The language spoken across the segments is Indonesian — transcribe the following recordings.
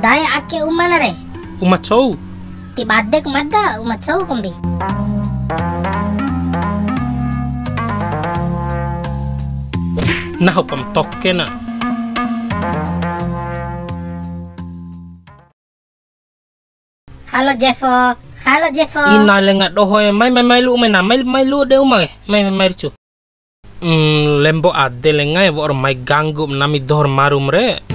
Dai ake umana re. Uma chow. Ti badek madda uma chau kombi. Nah pam tokke na. Halo Jeffo. Halo Jeffo. Ina lenga doho e mai mai mai lu mai na mai mai lu de uma e. Mai mai mai chu. Hmm, lembo ade lenga e vor mai ganggu nami dor marum re.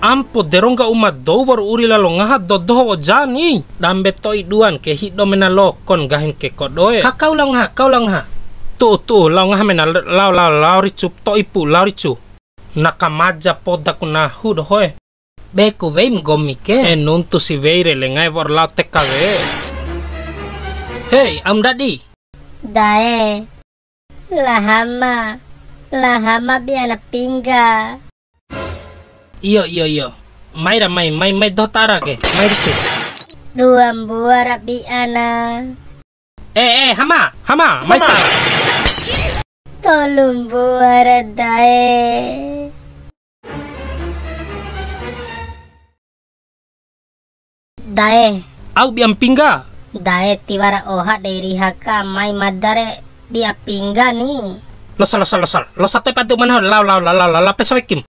Ampo deronga uma dover uri lalo ngaha dodoho o jani. Dambe toi duan ke hiddo mena lokon gahin ke kodoe. Kakau lang ha, kau lang ha. Tu tu lau ngaha mena lau lau lau ricu to ipu lau ricu. Nakamaja poda kuna hu dohoe. Beku vei mgomi ke. E nuntu si veire lengai vor lau tekawe. Hei, am dadi. Dae. Lahama. Lahama biana pingga. Iyo iyo iyo. Mai ra mai mai mai dotara ke. Mai ricu. Dua buara biana. Eh eh hama hama mai tara. Tolong buara dae. Dae. Au biam pingga. Dae tiwara oha dari haka mai madare dia pingga ni. Losal losal losal. Losal toy patu mana lau lau lau lau lau lau pesawekim.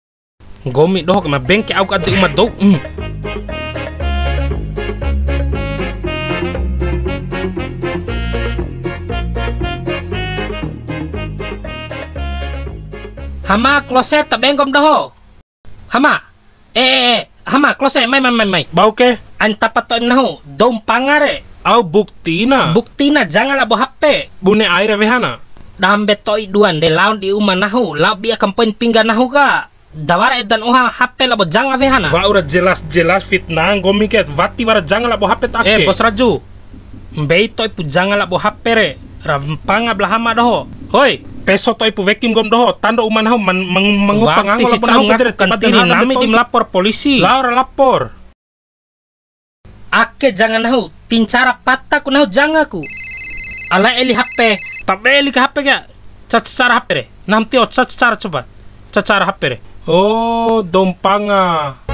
Gomi doho kema bengke au kadu umat do. Mm. Hama kloset tak bengkom doho. Hama. Eh eh eh. Hama kloset mai mai mai mai. Bau ke? Anta pato nahu dom pangare. Au bukti na. Bukti na jangan labo HP. Bune air vehana. Dambe toi duan de laun di uma nahu. Lau bia kampen pingga nahu ka. Dawara edan uha HP labo jangan vehana. Va ura jelas jelas fitnah gomi ket vati wara jangan labo HP tak Eh bos Raju. Mbei toi pu labo HP re. Rampanga belahama doho. Hoi. peso to ipu vekim gom doho tando uma nahu man mang mengupang Waktu ango si cang yang nami toi. melapor polisi. Laura lapor. Ake jangan nahu. Tincara patah ku nahu jangan aku. Ala eli HP. Tak eli ke HP ka. Cacara HP re. Nanti o cacara coba. Cacara HP re. Oh, dompanga.